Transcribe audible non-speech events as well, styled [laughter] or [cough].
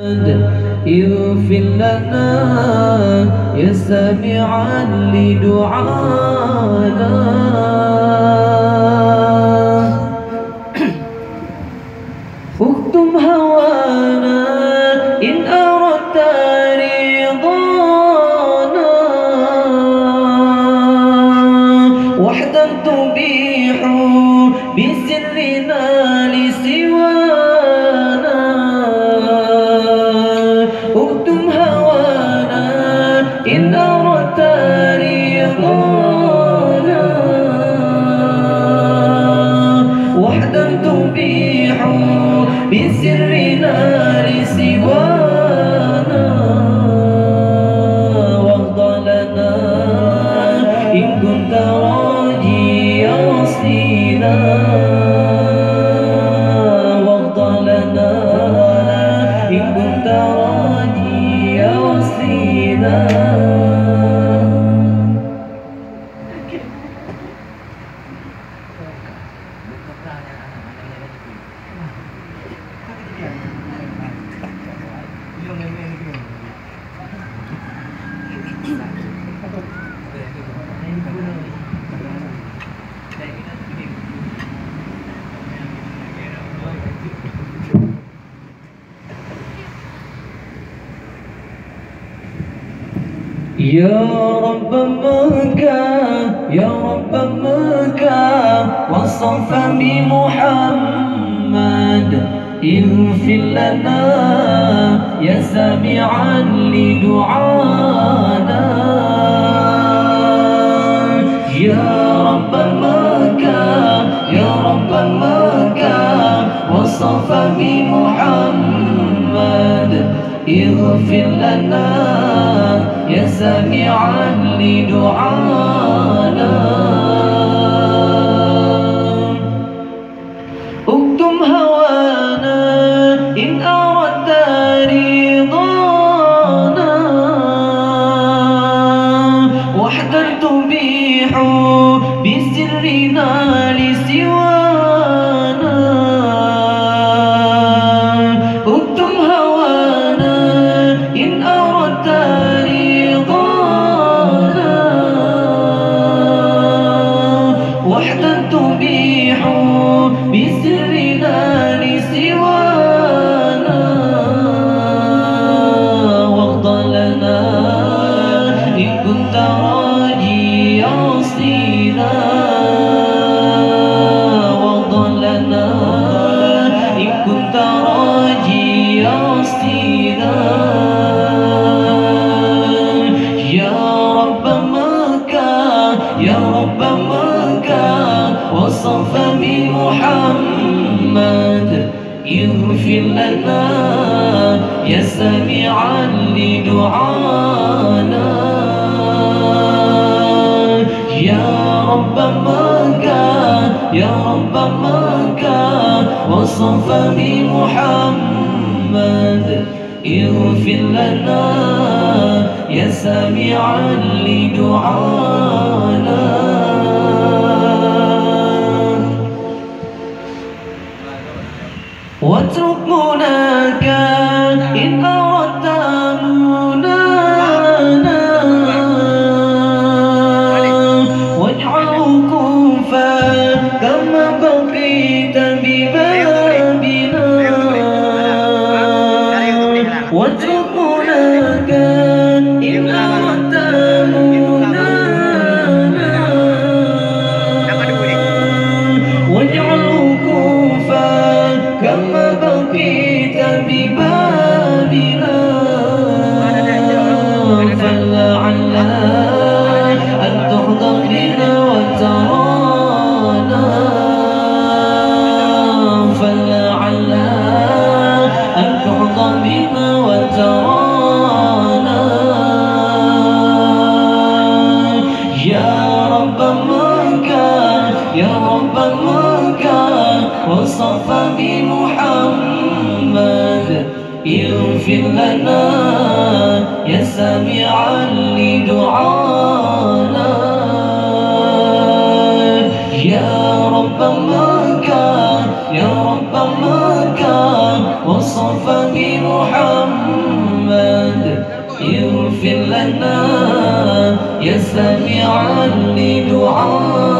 اغفر لنا يا سامعا لدعانا اكتم [clears throat] هوانا إن أردت رضانا. وحدا يا رب مكة يا رب مكة وصف بمحمد اغفر لنا يا سامعا لدعانا بمحمد اغفر لنا يا سامعا لدعانا. تبيح بسرنا لسوانا واغضى لنا إن كنت راجي أصيلا واغضى لنا إن كنت راجي أصيلا يا رب مكة يا رب مكة وصف بمحمد اغفر لنا يا سامعا لدعانا. يا رب مكة يا رب مكة وصف بمحمد اغفر لنا يا سامعا لدعانا. ببابنا واترك مناك إن أردت منانا واجعل وقوفا كما بقيت ببابنا فلعل أن تحضر اغفر لنا يا سامعا لدعانا. يا رب ما كان يا رب ما كان بمحمد. اغفر لنا يا سامعا لدعانا.